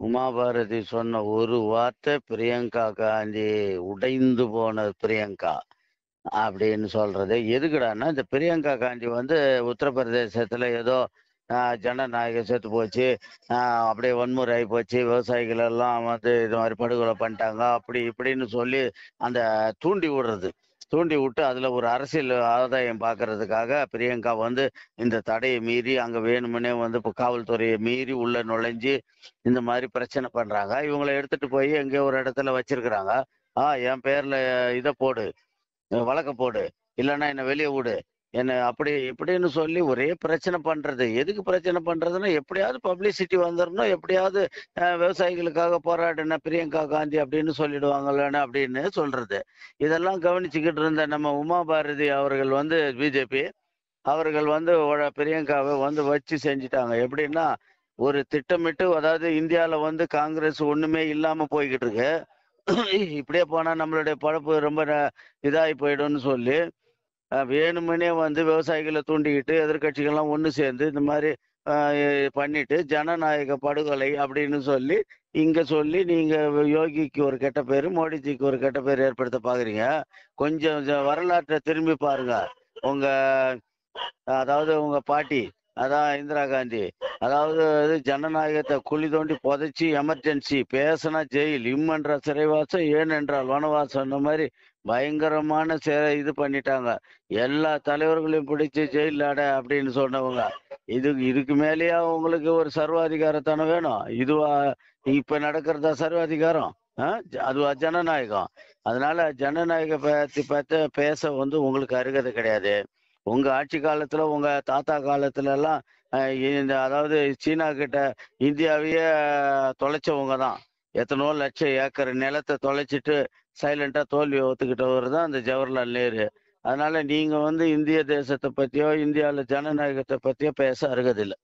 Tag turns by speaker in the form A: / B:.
A: உமாபாரதி சொன்ன ஒரு வார்த்தை பிரியங்கா காந்தி உடைந்து போன பிரியங்கா அப்படின்னு சொல்றது. எதுக்குடான்னா இந்த பிரியங்கா காந்தி வந்து உத்தரப்பிரதேசத்துல ஏதோ ஜனநாயகம் செத்து போச்சு. அப்படியே வன்முறை ஆகி போச்சு. விவசாயிகள் எல்லாம் வந்து இது மாதிரி படுகொலை பண்ணிட்டாங்க. அப்படி இப்படின்னு சொல்லி அந்த தூண்டி விடுறது. தூண்டி விட்டு அதுல ஒரு அரசியல் ஆதாயம் பார்க்கறதுக்காக பிரியங்கா வந்து இந்த தடையை மீறி அங்க வேணுமுன்னே வந்து இப்போ காவல்துறையை மீறி உள்ள நுழைஞ்சு இந்த மாதிரி பிரச்சனை பண்றாங்க. இவங்களை எடுத்துட்டு போய் எங்கேயோ ஒரு இடத்துல வச்சிருக்கிறாங்க. ஆ என் பேர்ல இதை போடு வழக்க போடு இல்லைன்னா என்னை வெளியே விடு. என்ன அப்படி இப்படின்னு சொல்லி ஒரே பிரச்சனை பண்றது. எதுக்கு பிரச்சனை பண்றதுன்னா எப்படியாவது பப்ளிசிட்டி வந்துடணும் எப்படியாவது விவசாயிகளுக்காக போராடின பிரியங்கா காந்தி அப்படின்னு சொல்லிடுவாங்களேன்னு அப்படின்னு சொல்றது. இதெல்லாம் கவனிச்சுக்கிட்டு இருந்த நம்ம உமா பாரதி அவர்கள் வந்து பிஜேபி அவர்கள் வந்து பிரியங்காவை வந்து வச்சு செஞ்சுட்டாங்க. எப்படின்னா ஒரு திட்டமிட்டு அதாவது இந்தியாவில் வந்து காங்கிரஸ் ஒண்ணுமே இல்லாம போய்கிட்டு இருக்கு. இப்படியே போனா நம்மளுடைய பழப்பு ரொம்ப இதாகி போயிடும்னு சொல்லி வேணுமனே வந்து விவசாயிகளை தூண்டிக்கிட்டு எதிர்கட்சிகள்லாம் ஒன்று சேர்ந்து இந்த மாதிரி பண்ணிட்டு ஜனநாயக படுகொலை அப்படின்னு சொல்லி இங்க சொல்லி நீங்க யோகிக்கு ஒரு கெட்ட பேரு மோடிஜிக்கு ஒரு கெட்ட பேர் ஏற்படுத்த பாக்குறீங்க. கொஞ்சம் வரலாற்றை திரும்பி பாருங்க. உங்க அதாவது உங்க பாட்டி அதான் இந்திரா காந்தி. அதாவது ஜனநாயகத்தை குழி தோண்டி புதைச்சி எமர்ஜென்சி பேசினா ஜெயில் இம் சிறைவாசம் ஏன் என்றால் வனவாசம் இந்த மாதிரி பயங்கரமான சே இது பண்ணிட்டாங்க. எல்லா தலைவர்களையும் பிடிச்சி ஜெயில அட அப்படின்னு சொன்னவங்க. இது இதுக்கு மேலேயே உங்களுக்கு ஒரு சர்வாதிகாரத்தானே வேணும்? இதுவா இப்ப நடக்கிறதா சர்வாதிகாரம்? ஆ? ஜ- அதுவா ஜனநாயகம். அதனால ஜனநாயக பத்தி பார்த்து பேச வந்து உங்களுக்கு அருகதை கிடையாது. உங்க ஆட்சி காலத்துல உங்க தாத்தா காலத்துல எல்லாம் இந்த அதாவது சீனா கிட்ட இந்தியாவையே தொலைச்சவங்க தான். எத்தனோ லட்சம் ஏக்கர் நிலத்தை தொலைச்சிட்டு சைலண்டா தோல்வி ஒத்துக்கிட்டவர் தான் அந்த ஜவஹர்லால் நேரு. அதனால நீங்க வந்து இந்திய தேசத்தை பத்தியோ இந்தியாவில் ஜனநாயகத்தை பத்தியோ பேச அருகதில்லை.